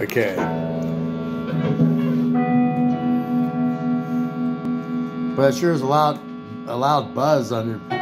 Okay. But it sure is a loud, a loud buzz on your.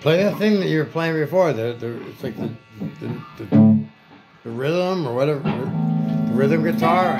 Play that thing that you were playing before. The, the it's like the the, the, the rhythm or whatever, the rhythm guitar.